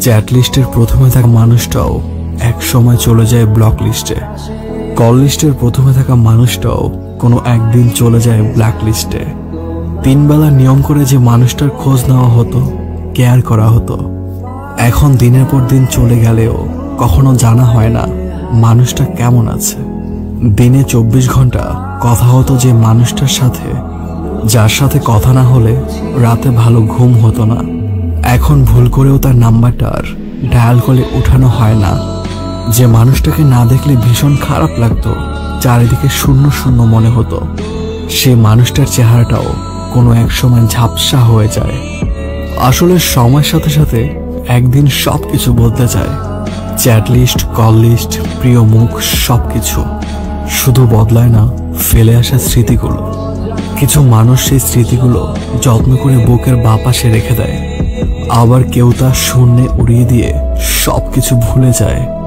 Chat লিস্টের প্রথমে থাকা মানুষটাও এক সময় চলে যায় ব্লক লিস্টে। কল লিস্টের প্রথমে থাকা মানুষটাও কোনো একদিন চলে যায় ব্ল্যাক লিস্টে। তিনবেলা নিয়ম করে যে মানুষটার খোঁজ নেওয়া হতো, কেয়ার করা হতো। এখন দিনের পর দিন চলে গেলেও কখনো জানা হয় না মানুষটা কেমন আছে। দিনে চব্বিশ ঘণ্টা কথা হতো যে মানুষটার সাথে, যার সাথে কথা না হলে রাতে ভালো ঘুম হতো না। এখন ভুল করেও তার নাম্বারটা আর ডায়াল করে উঠানো হয় না। যে মানুষটাকে না দেখলে ভীষণ খারাপ লাগতো, চারিদিকে শূন্য শূন্য মনে হতো। সে মানুষটার চেহারাটাও কোনো এক সময় ঝাপসা হয়ে যায়। আসলে সময়ের সাথে সাথে একদিন সব কিছু বদলে যায়। চ্যাট লিস্ট, কল লিস্ট, প্রিয় মুখ সব কিছু শুধু বদলায় না, ফেলে আসা স্মৃতিগুলো। কিছু মানুষ সেই স্মৃতিগুলো যত্ন করে বুকের বাপাশে রেখে দেয়। আবার কেউ তার শূন্যে উড়িয়ে দিয়ে সবকিছু ভুলে যায়।